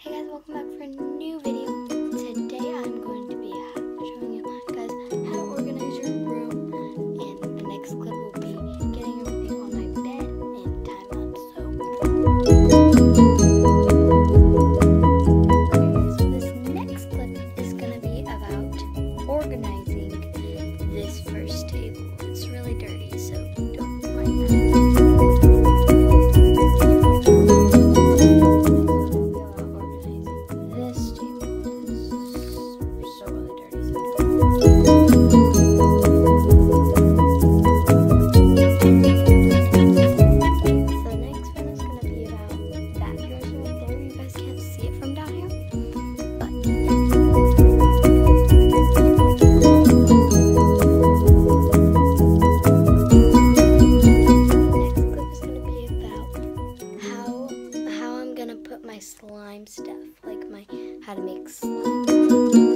Hey guys, welcome back for a new video. Today I'm going to be uh, showing you guys how to organize your room and the next clip will be getting everything on my bed and time lapse. So this next clip is going to be about organizing this first table. It's really dirty, so don't mind that. how to mix.